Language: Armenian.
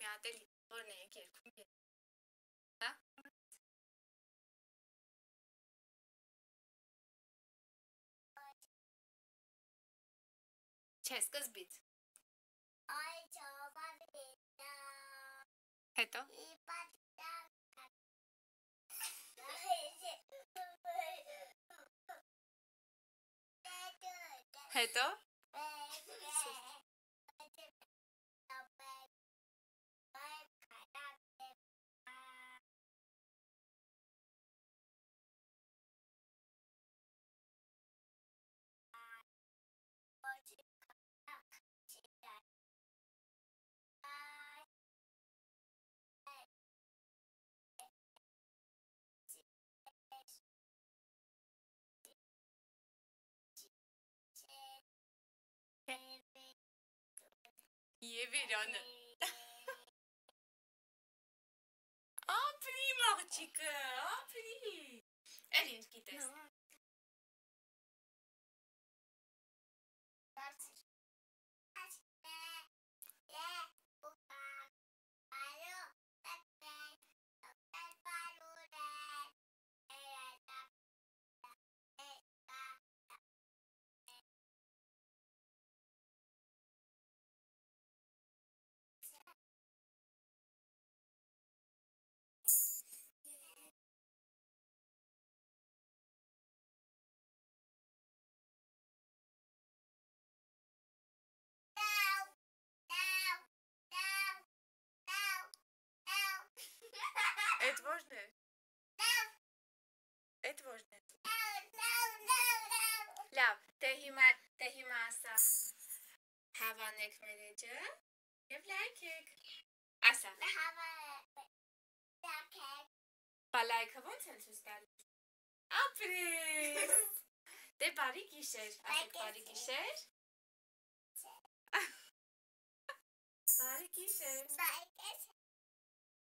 մի հատ էլ որն է երկում է։ Հա։ Չէ, սկզբից։ Ay çabalıyla Հետո։ ibadet. Հետո։ Եվ Իրանը։ Ապրի մաղջիկը, ապրի։ Էլ ինչ գիտես։ Այդ ո՞րն է։ Այդ ո՞րն է։ Լավ, դե հիմա, դե հիմա ասա։ Հավանեք մեր էջը եւ լայքեք։ Ասա։ Բա լայքը ո՞նց են ցույց տալիս։ Ապրես։ Դե բարի գիշեր, ասեք բարի գիշեր։ Բարի գիշեր։